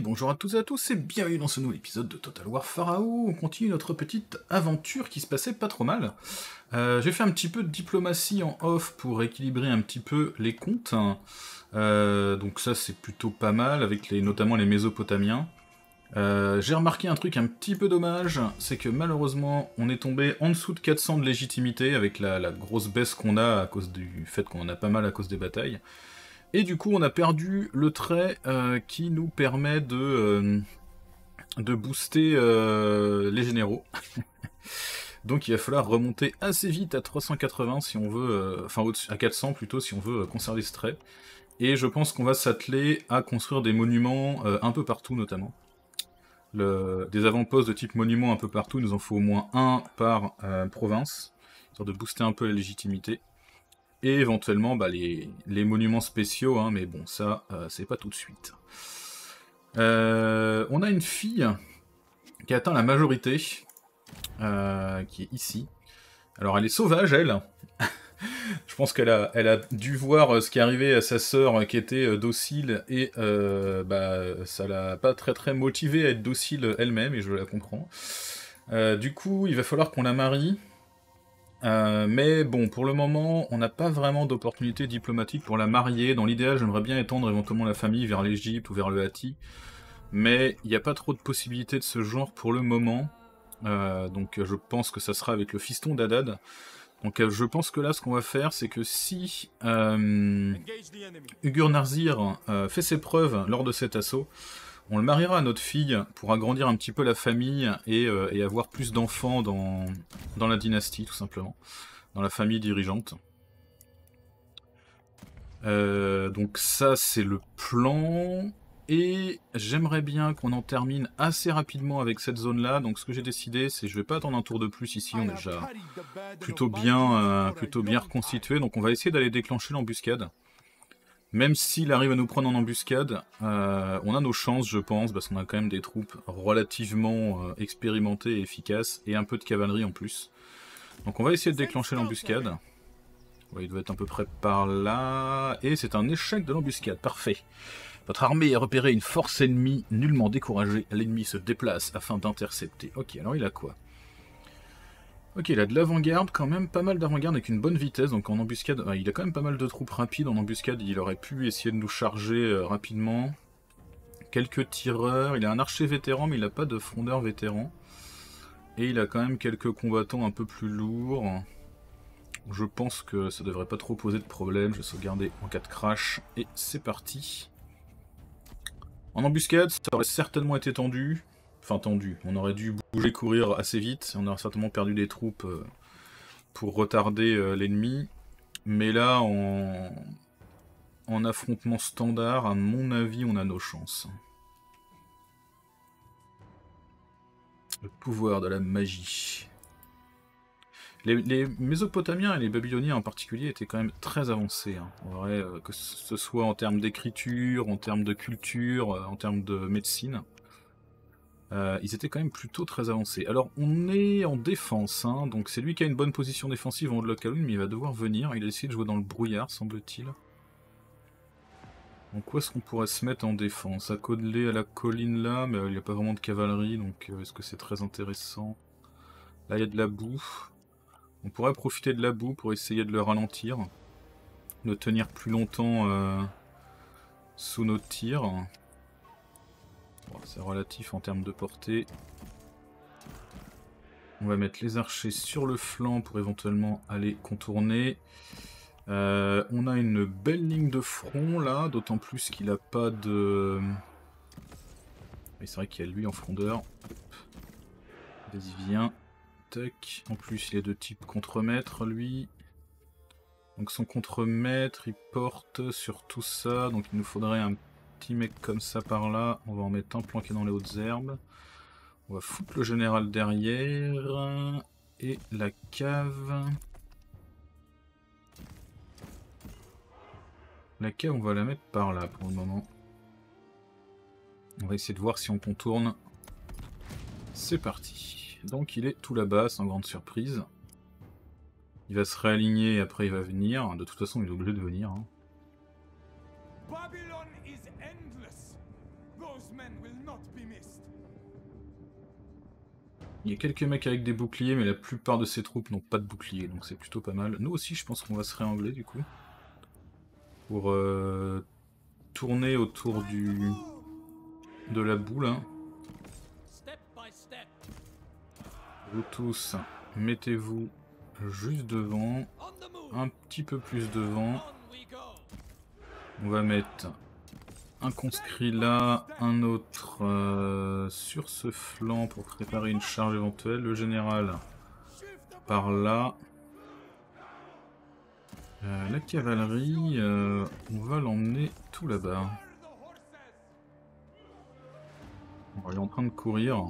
Bonjour à toutes et à tous et bienvenue dans ce nouvel épisode de Total War Pharaoh. On continue notre petite aventure qui se passait pas trop mal. Euh, J'ai fait un petit peu de diplomatie en off pour équilibrer un petit peu les comptes. Euh, donc ça c'est plutôt pas mal avec les, notamment les Mésopotamiens. Euh, J'ai remarqué un truc un petit peu dommage, c'est que malheureusement on est tombé en dessous de 400 de légitimité avec la, la grosse baisse qu'on a à cause du fait qu'on en a pas mal à cause des batailles. Et du coup, on a perdu le trait euh, qui nous permet de, euh, de booster euh, les généraux. Donc il va falloir remonter assez vite à 380 si on veut, enfin à 400 plutôt si on veut conserver ce trait. Et je pense qu'on va s'atteler à construire des monuments un peu partout notamment. Des avant-postes de type monument un peu partout, il nous en faut au moins un par province, histoire de booster un peu la légitimité. Et éventuellement bah, les, monuments spéciaux, hein, mais bon, ça, euh, c'est pas tout de suite. Euh, on a une fille qui atteint la majorité, euh, qui est ici. Alors elle est sauvage, elle. Je pense qu'elle a, elle a dû voir ce qui arrivait à sa sœur qui était docile et bah, ça l'a pas très très motivée à être docile elle-même et je la comprends. du coup, il va falloir qu'on la marie. Euh, mais bon, pour le moment, on n'a pas vraiment d'opportunité diplomatique pour la marier. Dans l'idéal, j'aimerais bien étendre éventuellement la famille vers l'Égypte ou vers le Hatti. Mais il n'y a pas trop de possibilités de ce genre pour le moment. Euh, donc je pense que ça sera avec le fiston d'Adad. Donc euh, je pense que là, ce qu'on va faire, c'est que si Ugur Narzir fait ses preuves lors de cet assaut, on le mariera à notre fille pour agrandir un petit peu la famille et, euh, avoir plus d'enfants dans, la dynastie, tout simplement. Dans la famille dirigeante. Euh, donc ça, c'est le plan. Et j'aimerais bien qu'on en termine assez rapidement avec cette zone-là. Donc ce que j'ai décidé, c'est je vais pas attendre un tour de plus ici. On est déjà plutôt bien, euh, plutôt bien reconstitué. Donc on va essayer d'aller déclencher l'embuscade. Même s'il arrive à nous prendre en embuscade, euh, on a nos chances, je pense, parce qu'on a quand même des troupes relativement euh, expérimentées et efficaces, et un peu de cavalerie en plus. Donc on va essayer de déclencher l'embuscade. il doit être à peu près par là. Et c'est un échec de l'embuscade, parfait. Votre armée a repéré une force ennemie nullement découragée. L'ennemi se déplace afin d'intercepter. Ok, alors il a quoi? Ok, il a de l'avant-garde, quand même pas mal d'avant-garde avec une bonne vitesse, donc en embuscade, il a quand même pas mal de troupes rapides en embuscade, il aurait pu essayer de nous charger euh, rapidement. Quelques tireurs, il a un archer vétéran mais il n'a pas de frondeur vétéran. Et il a quand même quelques combattants un peu plus lourds. Je pense que ça devrait pas trop poser de problème, je vais sauvegarder en cas de crash, et c'est parti. En embuscade, ça aurait certainement été tendu, Enfin, tendu. On aurait dû bouger, courir assez vite. On aurait certainement perdu des troupes euh, pour retarder euh, l'ennemi. Mais là, en... en affrontement standard, à mon avis, on a nos chances. Le pouvoir de la magie. Les, Mésopotamiens et les Babyloniens en particulier étaient quand même très avancés. Hein. Euh, que ce soit en termes d'écriture, en termes de culture, en termes de médecine. Euh, ils étaient quand même plutôt très avancés. Alors, on est en défense, hein, donc c'est lui qui a une bonne position défensive en Localoon, mais il va devoir venir. Il a essayé de jouer dans le brouillard, semble-t-il. Donc, où est-ce qu'on pourrait se mettre en défense? Accodelé à la colline là, mais euh, il n'y a pas vraiment de cavalerie, donc euh, est-ce que c'est très intéressant? Là, il y a de la boue. On pourrait profiter de la boue pour essayer de le ralentir. De tenir plus longtemps sous nos tirs c'est relatif en termes de portée. On va mettre les archers sur le flanc pour éventuellement aller contourner. Euh, on a une belle ligne de front là, d'autant plus qu'il n'a pas de... c'est vrai qu'il y a lui en frondeur. Vas-y, viens. Tac. En plus, il est de type contremaître, lui. Donc son contremaître, il porte sur tout ça. Donc il nous faudrait un mec comme ça par là. On va en mettre un planqué dans les hautes herbes. On va foutre le général derrière. Et la cave. La cave, on va la mettre par là pour le moment. On va essayer de voir si on contourne. C'est parti. Donc il est tout là-bas, sans grande surprise. Il va se réaligner et après il va venir. De toute façon, il est obligé de venir. Hein. Il y a quelques mecs avec des boucliers, mais la plupart de ces troupes n'ont pas de bouclier, donc c'est plutôt pas mal. Nous aussi, je pense qu'on va se réangler du coup. Pour euh, tourner autour du de la boule. Hein. Vous tous, mettez-vous juste devant, un petit peu plus devant. On va mettre un conscrit là, un autre euh, sur ce flanc pour préparer une charge éventuelle. Le général par là. Euh, la cavalerie, euh, on va l'emmener tout là-bas. On est en train de courir.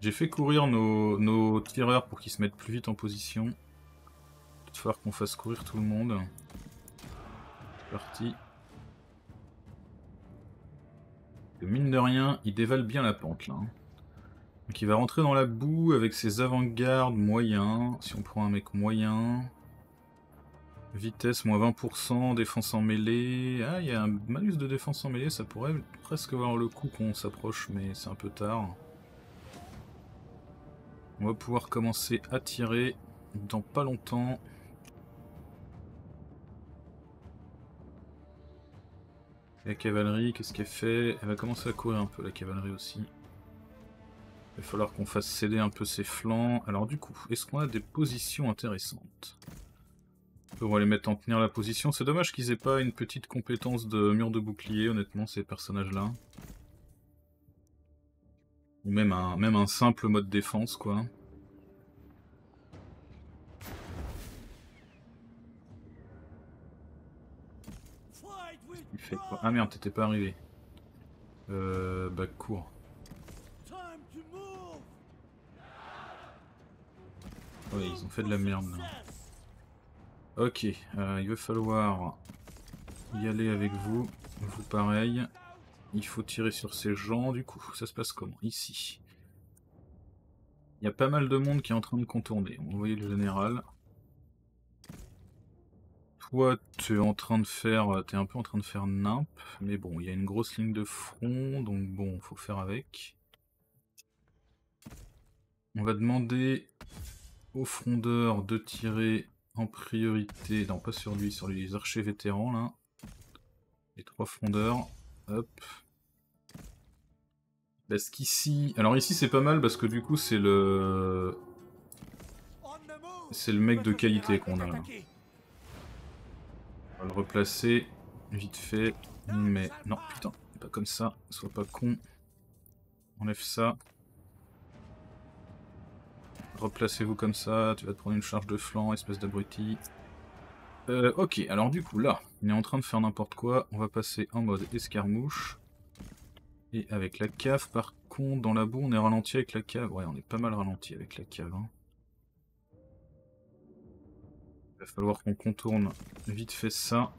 J'ai fait courir nos, nos, tireurs pour qu'ils se mettent plus vite en position. Il va falloir qu'on fasse courir tout le monde. C'est parti. Mine de rien, il dévale bien la pente là. Hein. Donc il va rentrer dans la boue avec ses avant-gardes moyens. Si on prend un mec moyen. Vitesse moins 20%, défense en mêlée. Ah, il y a un malus de défense en mêlée, ça pourrait presque avoir le coup qu'on s'approche, mais c'est un peu tard. On va pouvoir commencer à tirer dans pas longtemps. La cavalerie, qu'est-ce qu'elle fait? Elle va commencer à courir un peu, la cavalerie aussi. Il va falloir qu'on fasse céder un peu ses flancs. Alors du coup, est-ce qu'on a des positions intéressantes? On va les mettre en tenir la position. C'est dommage qu'ils aient pas une petite compétence de mur de bouclier, honnêtement, ces personnages-là. Ou même un, même un simple mode défense, quoi. Ah merde, t'étais pas arrivé. Euh, bah cours. Ouais, ils ont fait de la merde là. Ok, euh, il va falloir y aller avec vous. Vous pareil. Il faut tirer sur ces gens du coup. Ça se passe comment? Ici. Il y a pas mal de monde qui est en train de contourner. On va envoyer le général. Toi, tu es en train de faire, t'es un peu en train de faire nimp, mais bon, il y a une grosse ligne de front, donc bon, faut faire avec. On va demander au frondeur de tirer en priorité, non pas sur lui, sur les archers vétérans là. Les trois frondeurs, hop. Parce qu'ici, alors ici c'est pas mal parce que du coup c'est le, c'est le mec de qualité qu'on a là replacer vite fait. Mais non, putain, pas comme ça. Sois pas con. Enlève ça. Replacez-vous comme ça. Tu vas te prendre une charge de flanc, espèce d'abruti. Euh, ok, alors du coup, là, on est en train de faire n'importe quoi. On va passer en mode escarmouche. Et avec la cave, par contre, dans la boue, on est ralenti avec la cave. Ouais, on est pas mal ralenti avec la cave. Hein. Va falloir qu'on contourne vite fait ça.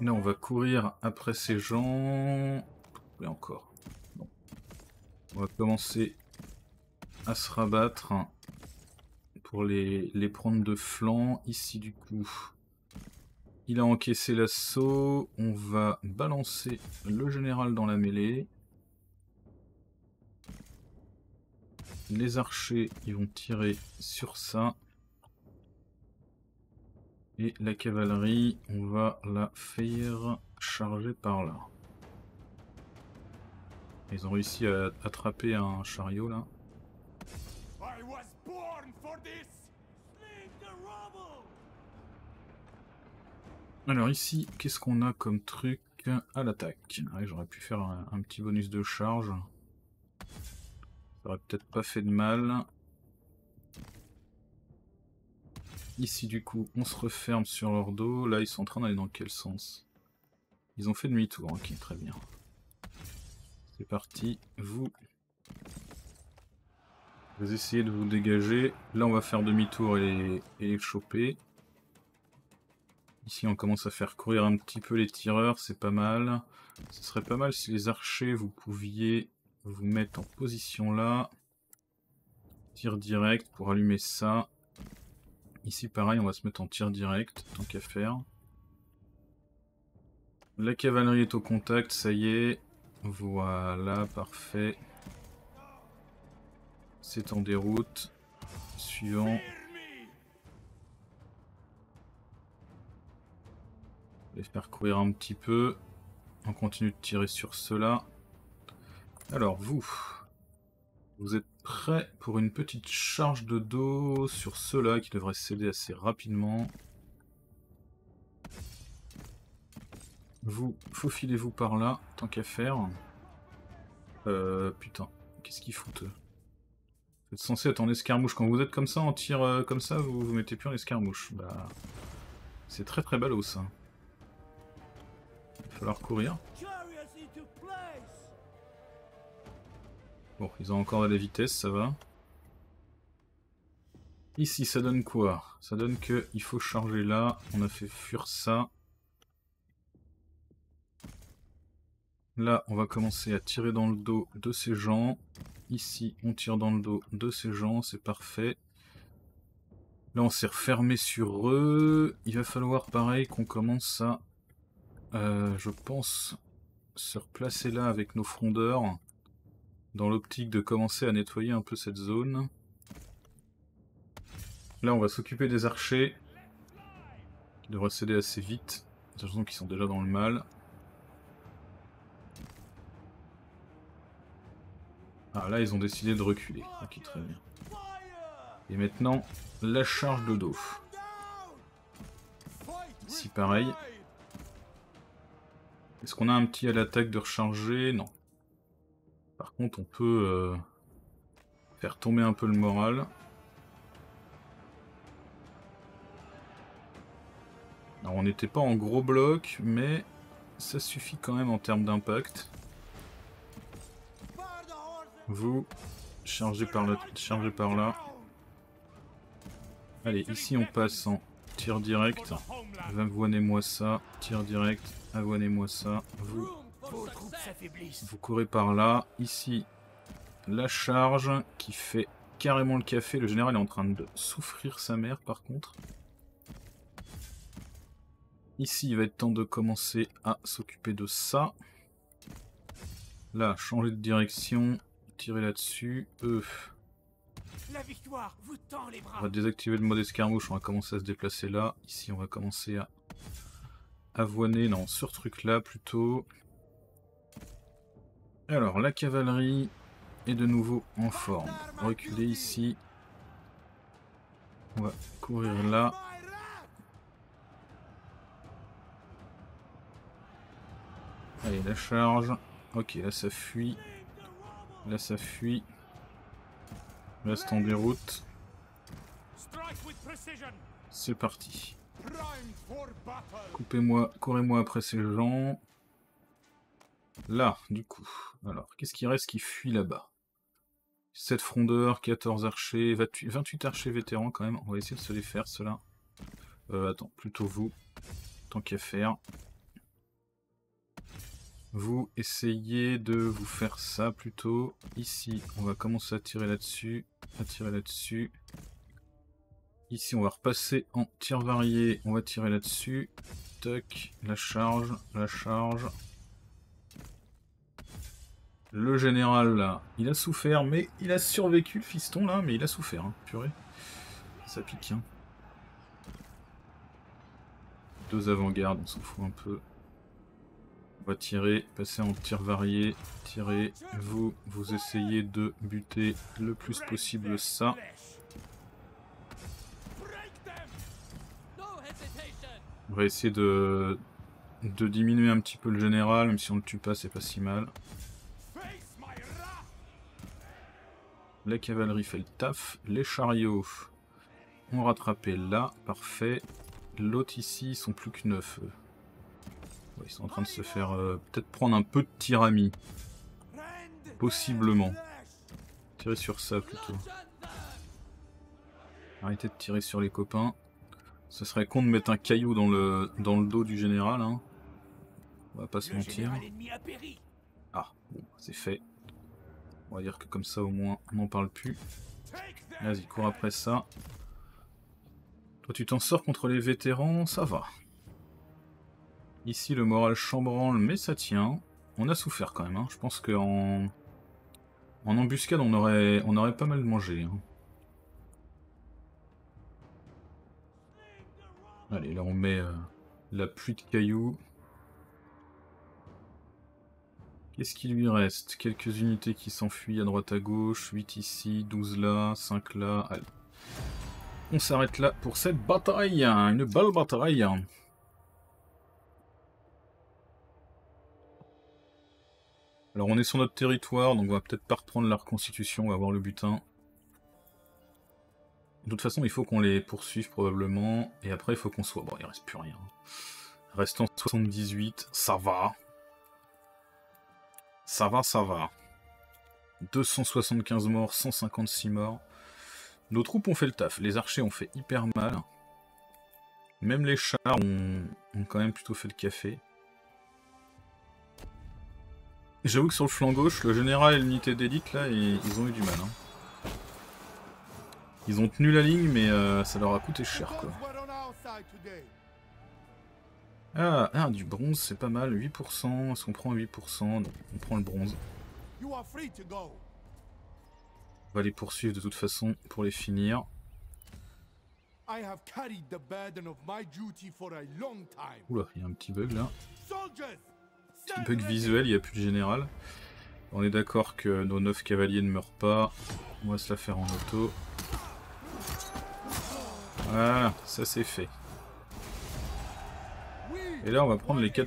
Là, on va courir après ces gens. Et encore. On va commencer à se rabattre pour les prendre de flanc. Ici, du coup, il a encaissé l'assaut. On va balancer le général dans la mêlée. Les archers, ils vont tirer sur ça. Et la cavalerie, on va la faire charger par là. Ils ont réussi à attraper un chariot là. Alors ici, qu'est-ce qu'on a comme truc à l'attaque? J'aurais pu faire un petit bonus de charge. Peut-être pas fait de mal. Ici du coup on se referme sur leur dos. Là ils sont en train d'aller dans quel sens? Ils ont fait demi-tour, ok très bien. C'est parti, vous. Vous essayez de vous dégager. Là on va faire demi-tour et, et, les choper. Ici on commence à faire courir un petit peu les tireurs, c'est pas mal. Ce serait pas mal si les archers vous pouviez vous mettre en position là. Tir direct pour allumer ça. Ici pareil, on va se mettre en tir direct, tant qu'à faire. La cavalerie est au contact, ça y est. Voilà, parfait. C'est en déroute. Suivant. les faire courir un petit peu. On continue de tirer sur cela. Alors vous, vous êtes prêts pour une petite charge de dos sur cela qui devrait céder assez rapidement. Vous, faufilez-vous par là, tant qu'à faire. Euh, putain, qu'est-ce qu'ils foutent Vous êtes censé être en escarmouche. Quand vous êtes comme ça, en tir euh, comme ça, vous vous mettez plus en escarmouche. Bah, c'est très très ballot ça. Il va falloir courir. Bon, ils ont encore de la vitesse, ça va. Ici, ça donne quoi? Ça donne que il faut charger là. On a fait fuir ça. Là, on va commencer à tirer dans le dos de ces gens. Ici, on tire dans le dos de ces gens, c'est parfait. Là, on s'est refermé sur eux. Il va falloir, pareil, qu'on commence à, euh, je pense, se replacer là avec nos frondeurs. Dans l'optique de commencer à nettoyer un peu cette zone. Là, on va s'occuper des archers. Qui devraient céder assez vite. J'ai l'impression qu'ils sont déjà dans le mal. Ah là ils ont décidé de reculer. Ok très bien. Et maintenant la charge de dos. Ici pareil. Est-ce qu'on a un petit à l'attaque de recharger? Non. Par contre on peut euh, faire tomber un peu le moral. Alors on n'était pas en gros bloc mais ça suffit quand même en termes d'impact. Vous, chargez par là. Chargez par là. Allez, ici on passe en tir direct. Avoinez-moi ça. Tir direct. Avoinez-moi ça. Vous, vous courez par là. Ici, la charge qui fait carrément le café. Le général est en train de souffrir sa mère par contre. Ici, il va être temps de commencer à s'occuper de ça. Là, changer de direction tirer là-dessus. Euh. La victoire vous tend les bras. On va désactiver le mode escarmouche, on va commencer à se déplacer là. Ici, on va commencer à avoiner, non, sur truc là plutôt. Alors, la cavalerie est de nouveau en forme. Reculer ici. On va courir là. Allez, la charge. Ok, là ça fuit. Là ça fuit. Reste en déroute. C'est parti. Coupez-moi, courez-moi après ces gens. Là, du coup. Alors, qu'est-ce qui reste qui fuit là-bas? 7 frondeurs, 14 archers, 28 archers vétérans quand même. On va essayer de se les faire, ceux-là. Euh, attends, plutôt vous. Tant qu'à faire. Vous essayez de vous faire ça plutôt. Ici, on va commencer à tirer là-dessus, à tirer là-dessus. Ici, on va repasser en tir varié, on va tirer là-dessus. Toc, la charge, la charge. Le général, là, il a souffert, mais il a survécu, le fiston, là, mais il a souffert, hein, purée. Ça pique, hein. Deux avant-gardes, on s'en fout un peu. On va tirer, passer en tir varié, tirer, vous, vous essayez de buter le plus possible ça. On va essayer de, de diminuer un petit peu le général, même si on le tue pas, c'est pas si mal. La cavalerie fait le taf, les chariots ont rattrapé là, parfait. L'autre ici, ils sont plus que neuf ils sont en train de se faire euh, peut-être prendre un peu de tirami. Possiblement. Tirer sur ça plutôt. Arrêtez de tirer sur les copains. Ce serait con de mettre un caillou dans le, dans le dos du général. Hein. On va pas se mentir. Ah, bon, c'est fait. On va dire que comme ça au moins on n'en parle plus. Vas-y, cours après ça. Toi tu t'en sors contre les vétérans, ça va. Ici, le moral chambranle, mais ça tient. On a souffert quand même. Hein. Je pense qu'en en embuscade, on aurait, on aurait pas mal mangé. Hein. Allez, là on met euh, la pluie de cailloux. Qu'est-ce qu'il lui reste? Quelques unités qui s'enfuient à droite à gauche, 8 ici, 12 là, 5 là. Allez. On s'arrête là pour cette bataille, une belle bataille. Alors on est sur notre territoire, donc on va peut-être pas reprendre la reconstitution, on va avoir le butin. De toute façon, il faut qu'on les poursuive probablement, et après il faut qu'on soit... Bon, il reste plus rien. Restant 78, ça va. Ça va, ça va. 275 morts, 156 morts. Nos troupes ont fait le taf. Les archers ont fait hyper mal. Même les chars ont, quand même plutôt fait le café. J'avoue que sur le flanc gauche, le général et l'unité d'élite, là, ils, ont eu du mal. Hein. Ils ont tenu la ligne, mais euh, ça leur a coûté cher, quoi. Ah, ah, du bronze, c'est pas mal. 8%, est-ce qu'on prend 8% Donc, on prend le bronze. On va les poursuivre de toute façon pour les finir. Oula, il y a un petit bug là. Petit bug visuel, il n'y a plus de général. On est d'accord que nos 9 cavaliers ne meurent pas. On va se la faire en auto. Voilà, ça c'est fait. Et là, on va prendre les 4%.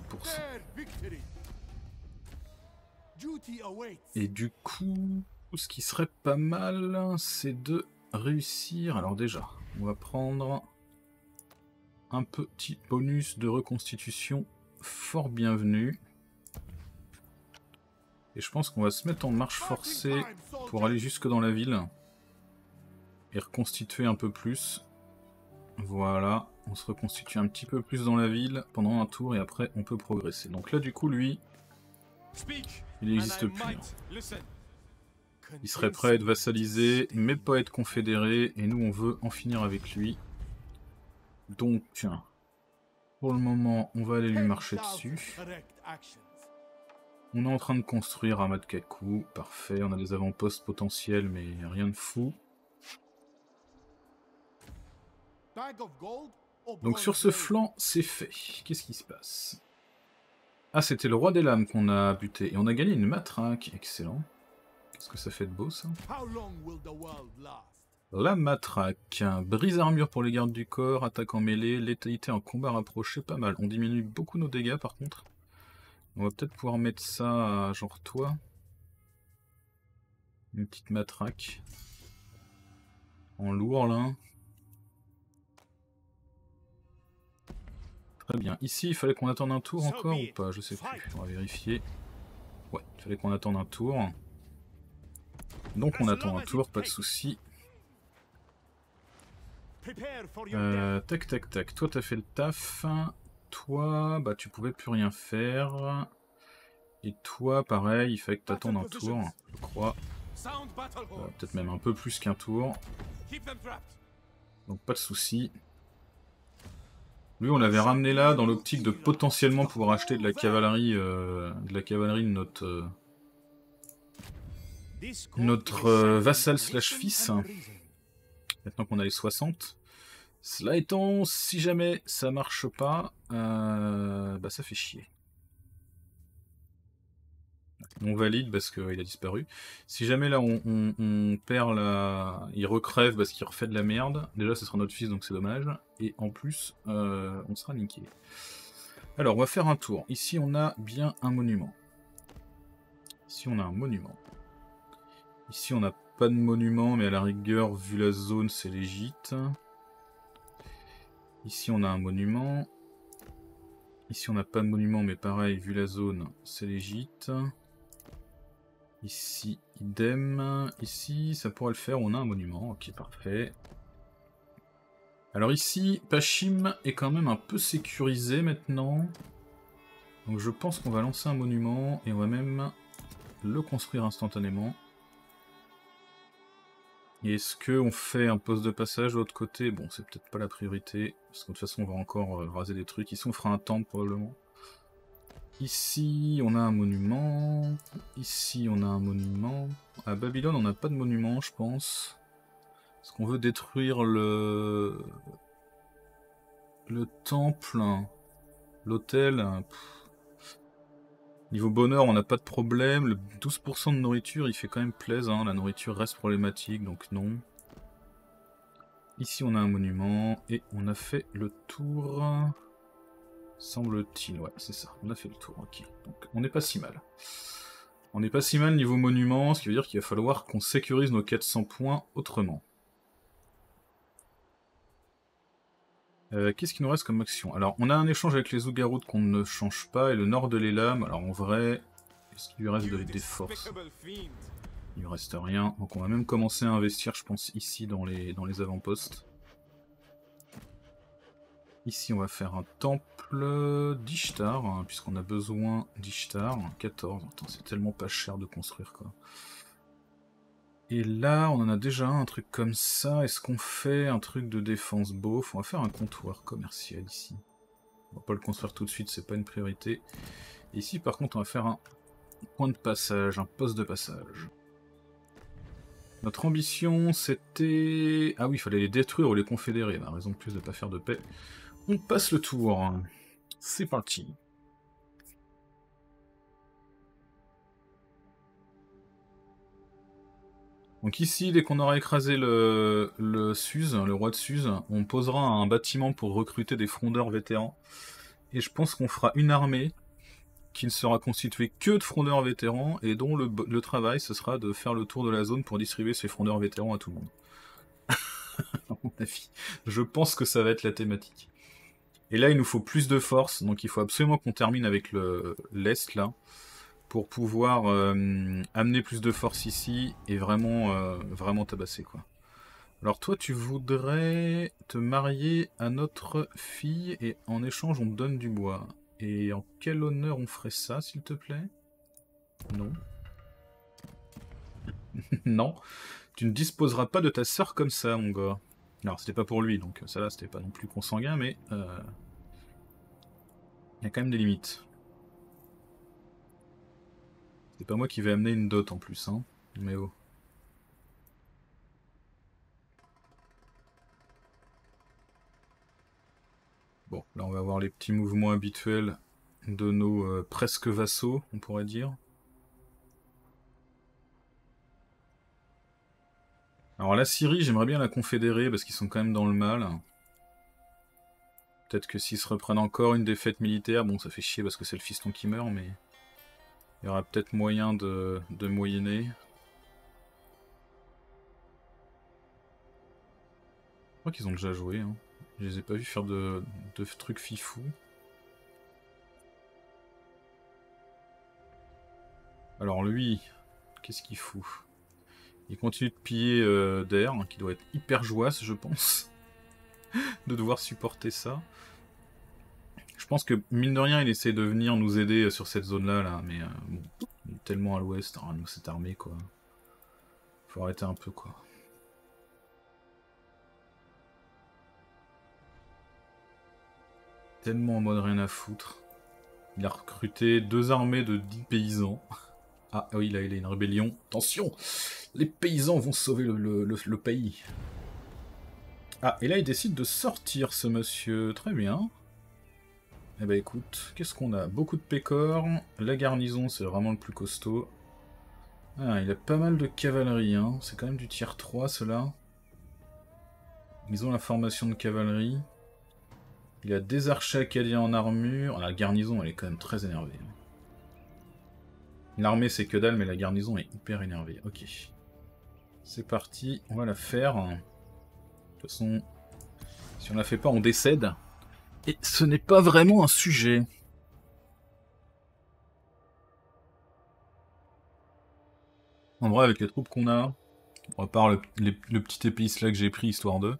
Et du coup, ce qui serait pas mal, c'est de réussir... Alors déjà, on va prendre un petit bonus de reconstitution fort bienvenu. Et je pense qu'on va se mettre en marche forcée pour aller jusque dans la ville. Et reconstituer un peu plus. Voilà on se reconstitue un petit peu plus dans la ville pendant un tour et après on peut progresser. Donc là du coup lui, il n'existe plus. Hein. Il serait prêt à être vassalisé, mais pas être confédéré, et nous on veut en finir avec lui. Donc, pour le moment, on va aller lui marcher dessus. On est en train de construire Matkaku, parfait, on a des avant-postes potentiels, mais rien de fou. Donc sur ce flanc, c'est fait. Qu'est-ce qui se passe? Ah, c'était le roi des lames qu'on a buté. Et on a gagné une matraque. Excellent. Qu'est-ce que ça fait de beau, ça La matraque. Brise armure pour les gardes du corps, attaque en mêlée, létalité en combat rapproché, pas mal. On diminue beaucoup nos dégâts, par contre. On va peut-être pouvoir mettre ça à genre toi. Une petite matraque. En lourd, là. Très bien. Ici, il fallait qu'on attende un tour encore ou pas? Je sais plus. On va vérifier. Ouais, il fallait qu'on attende un tour. Donc on attend un tour, pas de souci. Euh, tac, tac, tac. Toi, t'as fait le taf. Toi, bah tu pouvais plus rien faire. Et toi, pareil, il fallait que t'attendes un tour, je crois. Euh, peut-être même un peu plus qu'un tour. Donc pas de souci. Lui, on l'avait ramené là dans l'optique de potentiellement pouvoir acheter de la cavalerie, euh, de notre euh, euh, vassal slash fils. Maintenant qu'on a les 60. Cela étant, si jamais ça marche pas, bah ça fait chier on valide parce qu'il a disparu. Si jamais là on, perd la... Il recrève parce qu'il refait de la merde, déjà ce sera notre fils donc c'est dommage. Et en plus, euh, on sera niqué. Alors on va faire un tour. Ici on a bien un monument. Ici on a un monument. Ici on n'a pas de monument mais à la rigueur vu la zone c'est légite. Ici on a un monument. Ici on n'a pas de monument mais pareil vu la zone c'est légite. Ici, idem. Ici, ça pourrait le faire, on a un monument. Ok, parfait. Alors ici, Pachim est quand même un peu sécurisé maintenant. Donc je pense qu'on va lancer un monument et on va même le construire instantanément. Et est-ce qu'on fait un poste de passage de l'autre côté? Bon, c'est peut-être pas la priorité, parce que de toute façon on va encore euh, raser des trucs. Ici on fera un temple probablement. Ici, on a un monument. Ici, on a un monument. À Babylone, on n'a pas de monument, je pense. Est-ce qu'on veut détruire le... Le temple L'hôtel? Niveau bonheur, on n'a pas de problème. Le 12% de nourriture, il fait quand même plaisir. Hein. La nourriture reste problématique, donc non. Ici, on a un monument. Et on a fait le tour... Semble-t-il, ouais, c'est ça. On a fait le tour, ok. Donc, on n'est pas si mal. On n'est pas si mal niveau monument, ce qui veut dire qu'il va falloir qu'on sécurise nos 400 points autrement. Euh, qu'est-ce qui nous reste comme action? Alors, on a un échange avec les Ougaroutes qu'on ne change pas, et le nord de l'Elam, alors en vrai, est-ce qu'il lui reste des forces? Il lui reste rien, donc on va même commencer à investir, je pense, ici dans les avant-postes. Ici, on va faire un temple d'Ishtar, hein, puisqu'on a besoin d'Ishtar. 14, attends, c'est tellement pas cher de construire, quoi. Et là, on en a déjà un, truc comme ça. Est-ce qu'on fait un truc de défense beauf? On va faire un comptoir commercial ici. On va pas le construire tout de suite, c'est pas une priorité. ici, par contre, on va faire un point de passage, un poste de passage. Notre ambition, c'était... Ah oui, il fallait les détruire ou les confédérer. a raison de plus de pas faire de paix. On passe le tour. C'est parti. Donc ici, dès qu'on aura écrasé le, le le roi de Suse, on posera un bâtiment pour recruter des frondeurs vétérans. Et je pense qu'on fera une armée qui ne sera constituée que de frondeurs vétérans et dont le, travail, ce sera de faire le tour de la zone pour distribuer ces frondeurs vétérans à tout le monde. mon avis. Je pense que ça va être la thématique. Et là, il nous faut plus de force, donc il faut absolument qu'on termine avec l'Est, là pour pouvoir euh, amener plus de force ici et vraiment, euh, vraiment tabasser quoi. Alors toi tu voudrais te marier à notre fille et en échange on te donne du bois. Et en quel honneur on ferait ça s'il te plaît? Non. non. Tu ne disposeras pas de ta sœur comme ça mon gars. Alors c'était pas pour lui donc ça là c'était pas non plus consanguin mais... Euh, il y a quand même des limites. C'est pas moi qui vais amener une dot en plus, hein. Mais oh. Bon, là on va voir les petits mouvements habituels de nos euh, presque vassaux, on pourrait dire. Alors la Syrie, j'aimerais bien la confédérer parce qu'ils sont quand même dans le mal. Peut-être que s'ils se reprennent encore une défaite militaire, bon ça fait chier parce que c'est le fiston qui meurt, mais... Il y aura peut-être moyen de, de moyenner. Je crois qu'ils ont déjà joué. Hein. Je les ai pas vus faire de, de trucs fifou. Alors lui, qu'est-ce qu'il fout? Il continue de piller euh, d'air, hein, qui doit être hyper joyeux, je pense, de devoir supporter ça. Je pense que, mine de rien, il essaie de venir nous aider sur cette zone-là, là, mais euh, bon, tellement à l'ouest, hein, cette armée, quoi. Faut arrêter un peu, quoi. Tellement en mode rien à foutre. Il a recruté deux armées de 10 paysans. Ah oui, là il a une rébellion. Attention Les paysans vont sauver le pays. Ah, et là il décide de sortir ce monsieur. Très bien. Eh ben écoute, qu'est-ce qu'on a? Beaucoup de pécores. La garnison, c'est vraiment le plus costaud. Ah, il a pas mal de cavalerie, hein. C'est quand même du tiers 3, cela. Ils ont la formation de cavalerie. Il a des archers acadiens en armure. la garnison, elle est quand même très énervée. Hein. L'armée, c'est que dalle, mais la garnison est hyper énervée. Ok. C'est parti, on va la faire. De toute façon, si on la fait pas, on décède. Et ce n'est pas vraiment un sujet. En vrai, avec les troupes qu'on a, à part le, petit épice là que j'ai pris histoire de,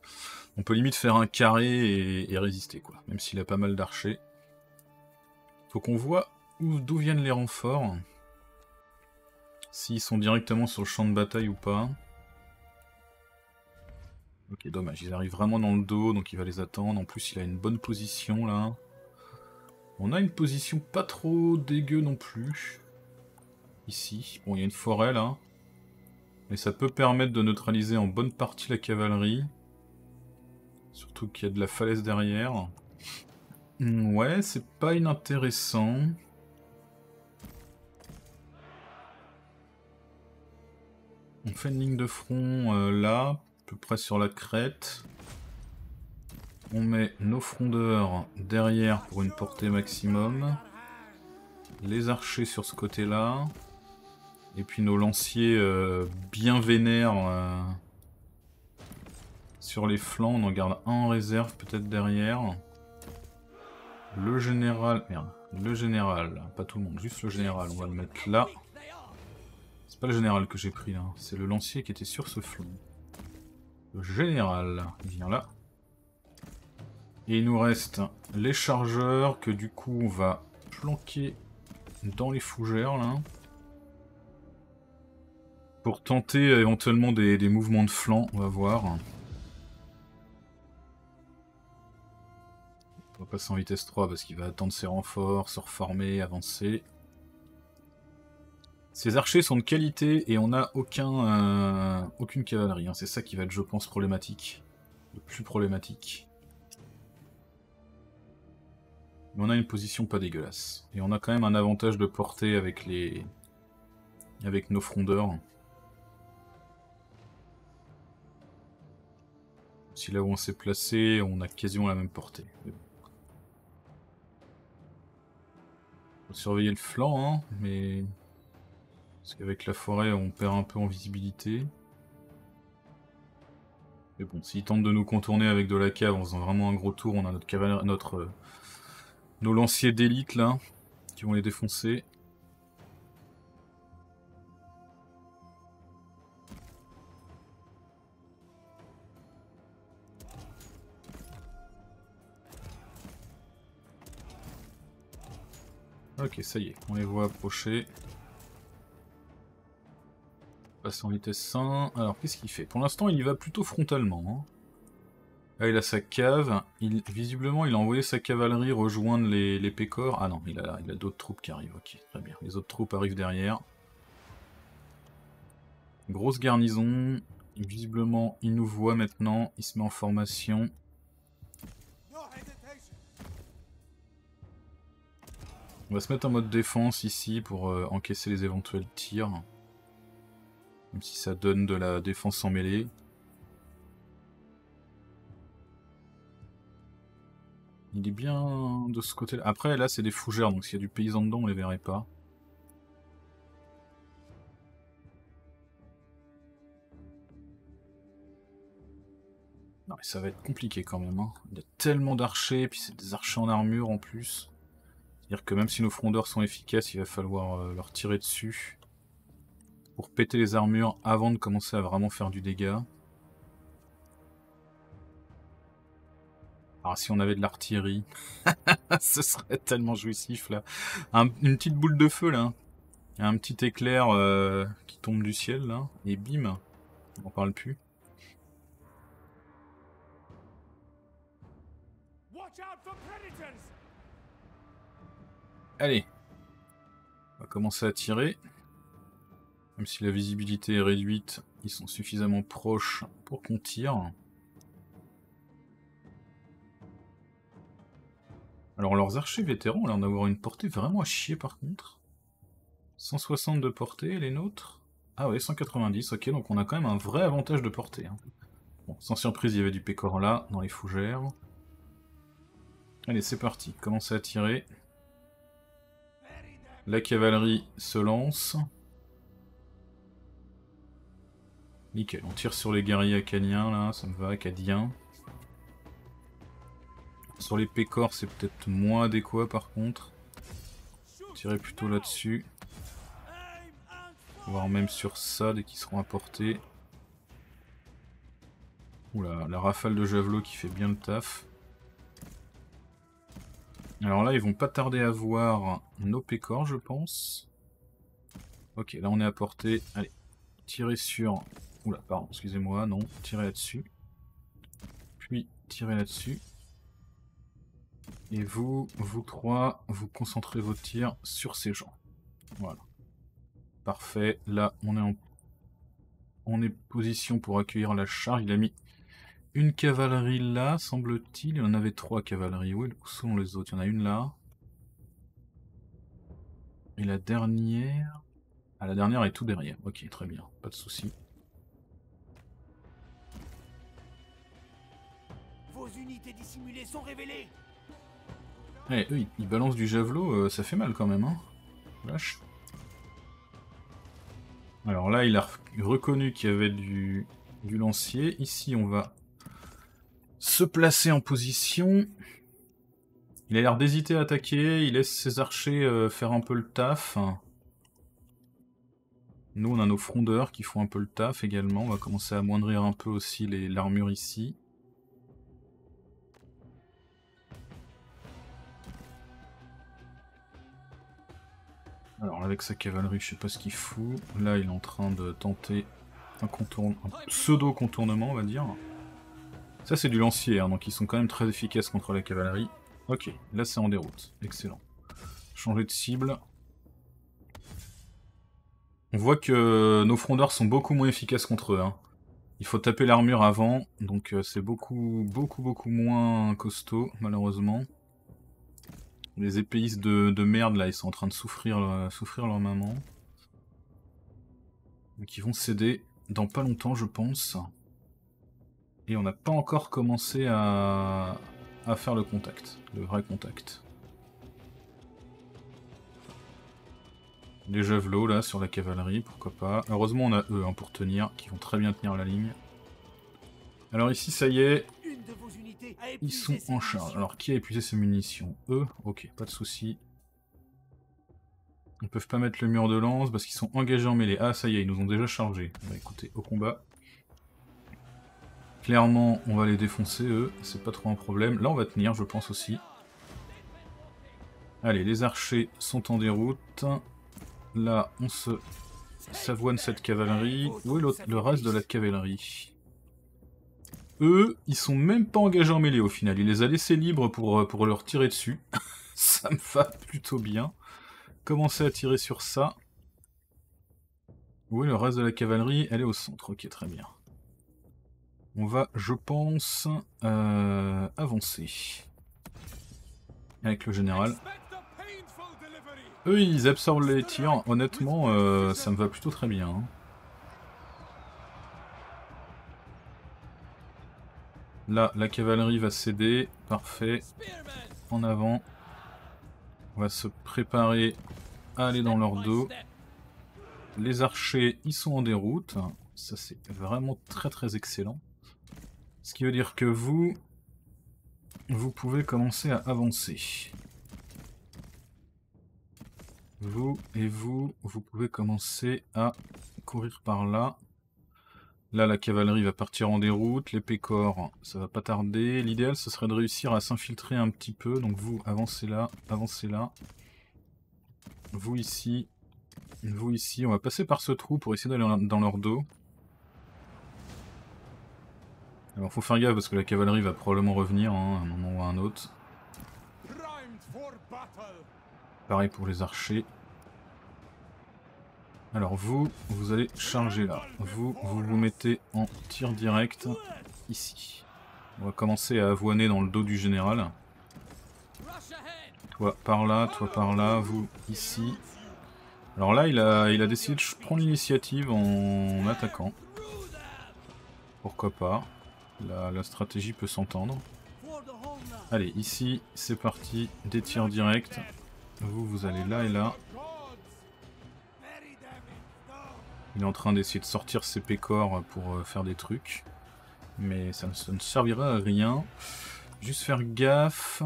on peut limite faire un carré et, résister quoi, même s'il a pas mal d'archers. Faut qu'on voit d'où viennent les renforts. S'ils sont directement sur le champ de bataille ou pas. Ok, dommage, ils arrivent vraiment dans le dos, donc il va les attendre. En plus, il a une bonne position, là. On a une position pas trop dégueu non plus. Ici. Bon, il y a une forêt là. Mais ça peut permettre de neutraliser en bonne partie la cavalerie. Surtout qu'il y a de la falaise derrière. Hmm, ouais, c'est pas inintéressant. On fait une ligne de front euh, là, à peu près sur la crête. On met nos frondeurs derrière pour une portée maximum. Les archers sur ce côté-là. Et puis nos lanciers euh, bien vénères euh, sur les flancs. On en garde un en réserve peut-être derrière. Le général... Merde. Le général. Pas tout le monde, juste le général. On va le mettre là. C'est pas le général que j'ai pris là. C'est le lancier qui était sur ce flanc. Le général. Vient là. Et il nous reste les chargeurs que du coup on va planquer dans les fougères là. Pour tenter éventuellement des, mouvements de flanc, on va voir. On va passer en vitesse 3 parce qu'il va attendre ses renforts, se reformer, avancer. Ces archers sont de qualité et on n'a aucun, euh, aucune cavalerie. Hein. C'est ça qui va être, je pense, problématique. Le plus problématique. Mais on a une position pas dégueulasse. Et on a quand même un avantage de portée avec les... avec nos frondeurs. Si là où on s'est placé, on a quasiment la même portée. Surveiller le flanc, hein, mais... Parce qu'avec la forêt, on perd un peu en visibilité. Mais bon, s'ils tentent de nous contourner avec de la cave en faisant vraiment un gros tour, on a notre cavalerie, notre euh, nos lanciers d'élite là, qui vont les défoncer. Ok, ça y est, on les voit approcher. Passe en vitesse 100. Alors, qu'est-ce qu'il fait? Pour l'instant, il y va plutôt frontalement. Hein. Là, il a sa cave. Visiblement, il a envoyé sa cavalerie rejoindre les, les pécores. Ah non, il a, il a d'autres troupes qui arrivent. Ok, très bien. Les autres troupes arrivent derrière. Grosse garnison. Visiblement, il nous voit maintenant. Il se met en formation. On va se mettre en mode défense ici pour euh, encaisser les éventuels tirs. Même si ça donne de la défense en mêlée. Il est bien de ce côté-là. Après, là, c'est des fougères, donc s'il y a du paysan dedans, on les verrait pas. Non, mais ça va être compliqué quand même. Hein. Il y a tellement d'archers, puis c'est des archers en armure en plus. C'est-à-dire que même si nos frondeurs sont efficaces, il va falloir euh, leur tirer dessus. Pour péter les armures avant de commencer à vraiment faire du dégât. Alors si on avait de l'artillerie, ce serait tellement jouissif là. une petite boule de feu là. Un petit éclair euh, qui tombe du ciel là. Et bim, on parle plus. Allez, on va commencer à tirer. Même si la visibilité est réduite, ils sont suffisamment proches pour qu'on tire. Alors leurs archers vétérans ont l'air d'avoir une portée vraiment à chier par contre. 160 de portée, les nôtres Ah ouais, 190, ok, donc on a quand même un vrai avantage de portée. Hein. Bon, sans surprise, il y avait du pécor là, dans les fougères. Allez, c'est parti, commencez à tirer. La cavalerie se lance. Nickel, on tire sur les guerriers acadiens là, ça me va, acadiens. Sur les pécores, c'est peut-être moins adéquat par contre. Tirer plutôt là-dessus. Voire même sur ça dès qu'ils seront apportés. Oula, la rafale de javelot qui fait bien le taf. Alors là, ils vont pas tarder à voir nos pécores, je pense. Ok, là on est à portée. Allez, tirer sur... Oula, pardon, excusez-moi, non, tirer là-dessus. Puis tirer là-dessus. Et vous, vous trois, vous concentrez vos tirs sur ces gens. Voilà. Parfait. Là, on est en position pour accueillir la charge. Il a mis une cavalerie là, semble-t-il. Il en avait trois cavaleries. Où sont les autres? Il y en a une là. Et la dernière... Ah, la dernière est tout derrière. Ok, très bien. Pas de souci. Unités dissimulées Eh, eux, ils, balancent du javelot, euh, ça fait mal quand même, hein. Lâche. Alors là, il a reconnu qu'il y avait du, du lancier. Ici, on va se placer en position. Il a l'air d'hésiter à attaquer, il laisse ses archers euh, faire un peu le taf. Nous, on a nos frondeurs qui font un peu le taf également. On va commencer à amoindrir un peu aussi l'armure ici. Alors avec sa cavalerie, je sais pas ce qu'il fout. Là, il est en train de tenter un, pseudo-contournement, on va dire. Ça, c'est du lancier, hein, donc ils sont quand même très efficaces contre la cavalerie. Ok, là c'est en déroute. Excellent. Changer de cible. On voit que nos frondeurs sont beaucoup moins efficaces contre eux. Hein. Il faut taper l'armure avant, donc euh, c'est beaucoup, beaucoup, beaucoup moins costaud, malheureusement. Les épéistes de, merde, là, ils sont en train de souffrir, leur maman. Donc ils vont céder dans pas longtemps, je pense. Et on n'a pas encore commencé à, à faire le contact, le vrai contact. Les javelots là sur la cavalerie, pourquoi pas. Heureusement on a eux hein, pour tenir, qui vont très bien tenir la ligne. Alors ici ça y est, ils sont en charge. Alors, qui a épuisé ses munitions? Eux? Ok, pas de souci. Ils peuvent pas mettre le mur de lance parce qu'ils sont engagés en mêlée. Ah, ça y est, ils nous ont déjà chargé. Bah écoutez, au combat. Clairement, on va les défoncer, eux. C'est pas trop un problème. Là, on va tenir, je pense aussi. Allez, les archers sont en déroute. Là, on se s'avoine cette cavalerie. Où est le reste de la cavalerie? Eux, ils sont même pas engagés en mêlée au final. Il les a laissés libres pour, euh, pour leur tirer dessus. ça me va plutôt bien. Commencer à tirer sur ça. Oui, le reste de la cavalerie, elle est au centre. Ok, très bien. On va, je pense, euh, avancer. Avec le général. Eux, ils absorbent les tirs. Honnêtement, euh, ça me va plutôt très bien. Hein. Là, la cavalerie va céder. Parfait. En avant. On va se préparer à aller dans leur dos. Les archers, ils sont en déroute. Ça, c'est vraiment très très excellent. Ce qui veut dire que vous, vous pouvez commencer à avancer. Vous et vous, vous pouvez commencer à courir par là. Là, la cavalerie va partir en déroute, les pécores, ça va pas tarder. L'idéal, ce serait de réussir à s'infiltrer un petit peu. Donc vous, avancez là, avancez là. Vous ici, vous ici. On va passer par ce trou pour essayer d'aller dans leur dos. Alors faut faire gaffe parce que la cavalerie va probablement revenir hein, à un moment ou à un autre. Pareil pour les archers. Alors vous, vous allez charger là. Vous, vous vous mettez en tir direct ici. On va commencer à avoiner dans le dos du général. Toi par là, toi par là, vous ici. Alors là, il a, il a décidé de prendre l'initiative en attaquant. Pourquoi pas. La, la stratégie peut s'entendre. Allez, ici, c'est parti. Des tirs directs. Vous, vous allez là et là. Il est en train d'essayer de sortir ses pécores pour euh, faire des trucs. Mais ça, ne servira à rien. Juste faire gaffe.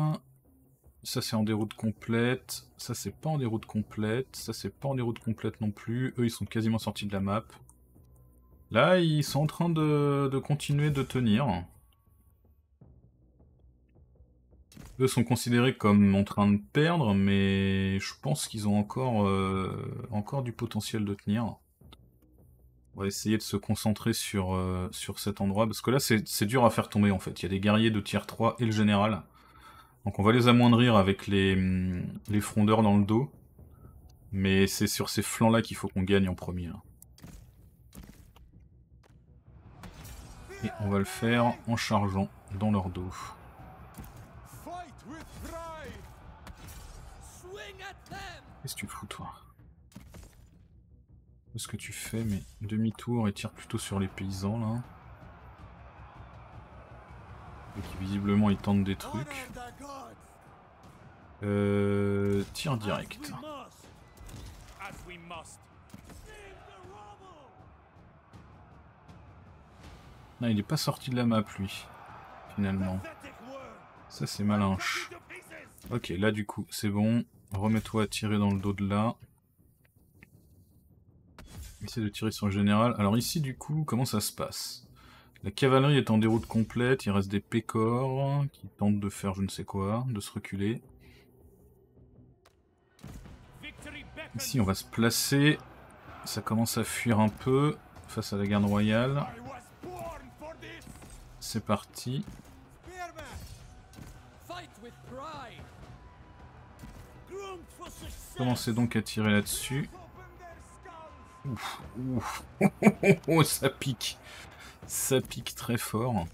Ça c'est en déroute complète. Ça c'est pas en déroute complète. Ça c'est pas en déroute complète non plus. Eux ils sont quasiment sortis de la map. Là ils sont en train de, continuer de tenir. Eux sont considérés comme en train de perdre, mais je pense qu'ils ont encore, euh, encore du potentiel de tenir. On va essayer de se concentrer sur, euh, sur cet endroit, parce que là c'est dur à faire tomber en fait. Il y a des guerriers de tier 3 et le général. Donc on va les amoindrir avec les, les frondeurs dans le dos. Mais c'est sur ces flancs-là qu'il faut qu'on gagne en premier. Et on va le faire en chargeant dans leur dos. Qu'est-ce que tu fous toi? Ce que tu fais, mais demi-tour et tire plutôt sur les paysans là. Et qui visiblement ils tentent des trucs. Euh, tir direct. Il est pas sorti de la map lui, finalement. Ça c'est malinche. Ok, là du coup c'est bon. Remets-toi à tirer dans le dos de là. Essaye de tirer sur le général. Alors ici, du coup, comment ça se passe? La cavalerie est en déroute complète, il reste des pécores qui tentent de faire je ne sais quoi, de se reculer. Ici, on va se placer. Ça commence à fuir un peu face à la garde royale. C'est parti. Commencez donc à tirer là-dessus. Ouf, ouf. Oh, ça pique. Ça pique très fort.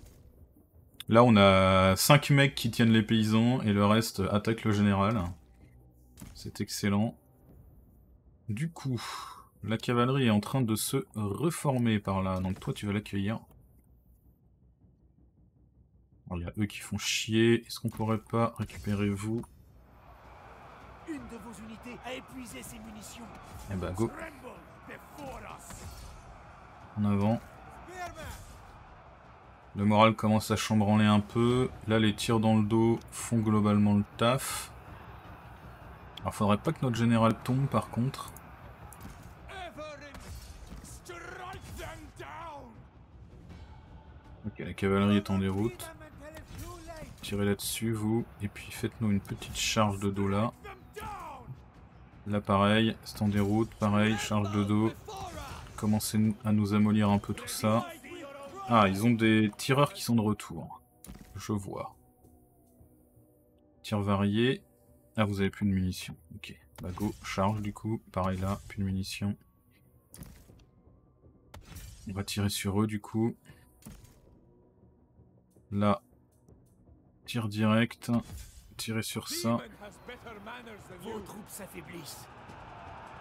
Là, on a 5 mecs qui tiennent les paysans et le reste attaque le général. C'est excellent. Du coup, la cavalerie est en train de se reformer par là. Donc toi, tu vas l'accueillir. Il y a eux qui font chier. Est-ce qu'on pourrait pas récupérer vous? Une de vos unités a épuisé ses munitions. Eh bah go. En avant. Le moral commence à chambranler un peu. Là, les tirs dans le dos font globalement le taf. Alors, faudrait pas que notre général tombe, par contre. Ok, la cavalerie est en déroute. Tirez là-dessus, vous. Et puis, faites-nous une petite charge de dos là. Là, pareil, c'est en déroute. Pareil, charge de dos commencer à nous amollir un peu tout ça. Ah, ils ont des tireurs qui sont de retour. Je vois. Tir varié. Ah, vous avez plus de munitions. Ok. Bah go, charge du coup. Pareil là, plus de munitions. On va tirer sur eux du coup. Là. Tir direct. Tirer sur ça.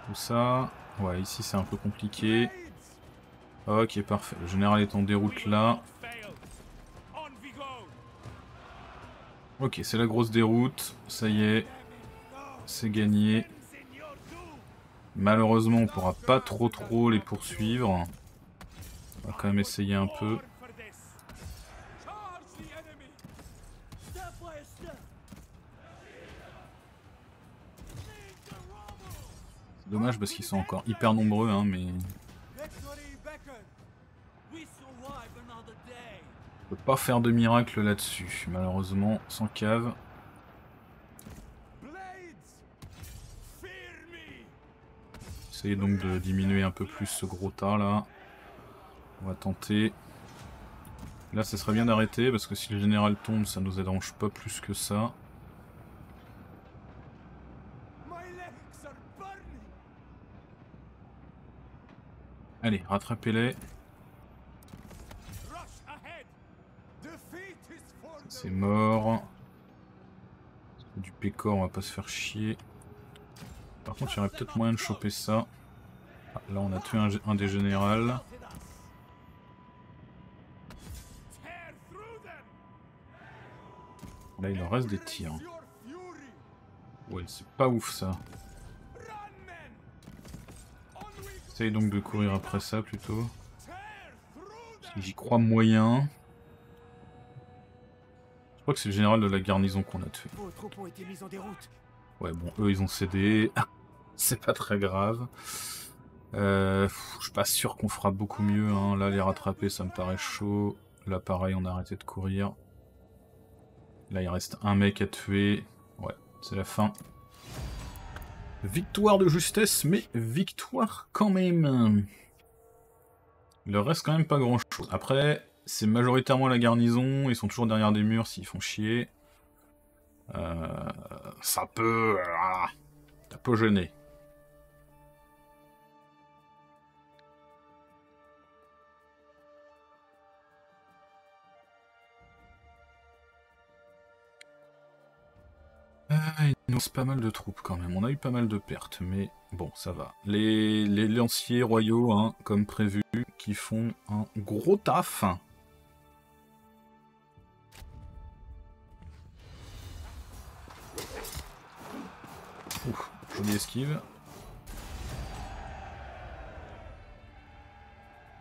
Tout ça. Ouais, ici c'est un peu compliqué. Ok, parfait. Le général est en déroute là. Ok, c'est la grosse déroute. Ça y est. C'est gagné. Malheureusement, on pourra pas trop trop les poursuivre. On va quand même essayer un peu. Dommage parce qu'ils sont encore hyper nombreux, hein, mais... On peut pas faire de miracle là-dessus, malheureusement, sans cave. Essayez donc de diminuer un peu plus ce gros tas là. On va tenter. Là, ça serait bien d'arrêter parce que si le général tombe, ça nous arrange pas plus que ça. Allez, rattrapez-les. C'est mort. Du pécor, on va pas se faire chier. Par contre, il y aurait peut-être moyen de choper ça. Ah, là, on a tué un, des générales. Là, il en reste des tirs. Ouais, c'est pas ouf ça. Essaye donc de courir après ça plutôt. J'y crois moyen. Je crois que c'est le général de la garnison qu'on a tué. Ouais bon, eux ils ont cédé. c'est pas très grave. Euh, je suis pas sûr qu'on fera beaucoup mieux. Hein. Là les rattraper ça me paraît chaud. Là pareil on a arrêté de courir. Là il reste un mec à tuer. Ouais, c'est la fin. Victoire de justesse, mais victoire quand même. Il leur reste quand même pas grand chose. Après, c'est majoritairement la garnison, ils sont toujours derrière des murs s'ils font chier. Euh, ça peut... Voilà, ça peut gêner. Il nous pas mal de troupes quand même. On a eu pas mal de pertes, mais bon, ça va. Les, lanciers royaux, hein, comme prévu, qui font un gros taf. Ouf, jolie esquive.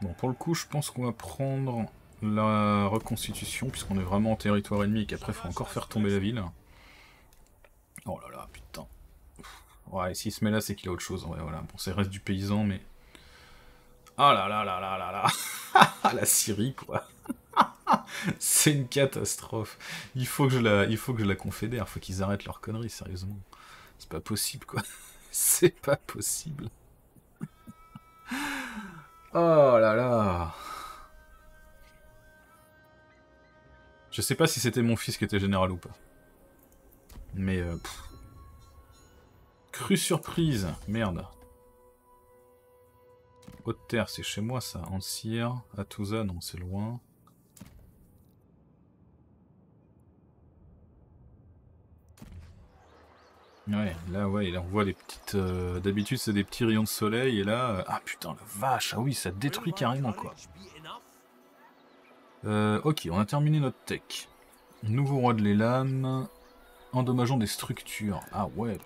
Bon, pour le coup, je pense qu'on va prendre la reconstitution, puisqu'on est vraiment en territoire ennemi et qu'après, il faut encore faire tomber la ville. Oh là là, putain. Ouais, s'il se met là, c'est qu'il a autre chose. Ouais, voilà. Bon, c'est reste du paysan, mais... Oh là là là là là là La Syrie, quoi C'est une catastrophe. Il faut que je la, il faut que je la confédère. Faut qu'ils arrêtent leurs conneries, sérieusement. C'est pas possible, quoi. C'est pas possible. Oh là là Je sais pas si c'était mon fils qui était général ou pas. Mais... Euh, Crue surprise Merde. Haute-Terre, c'est chez moi ça. Ancire, Atouza, non, c'est loin. Ouais, là, ouais, là on voit les petites... Euh, d'habitude, c'est des petits rayons de soleil, et là... Euh, ah putain, la vache Ah oui, ça détruit carrément, quoi. Euh, ok, on a terminé notre tech. Nouveau roi de l'Elan. Endommageons des structures. Ah ouais.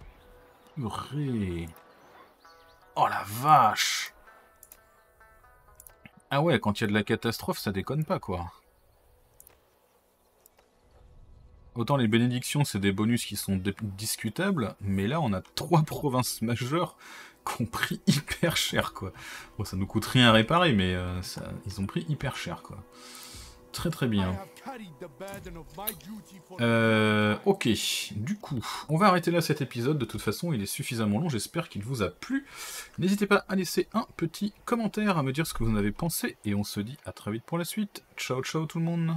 Oh la vache Ah ouais, quand il y a de la catastrophe, ça déconne pas, quoi. Autant les bénédictions, c'est des bonus qui sont discutables, mais là, on a trois provinces majeures qui ont pris hyper cher, quoi. Bon, ça nous coûte rien à réparer, mais euh, ils ont pris hyper cher, quoi. Très très bien. Euh, ok, du coup, on va arrêter là cet épisode. De toute façon, il est suffisamment long. J'espère qu'il vous a plu. N'hésitez pas à laisser un petit commentaire, à me dire ce que vous en avez pensé. Et on se dit à très vite pour la suite. Ciao ciao tout le monde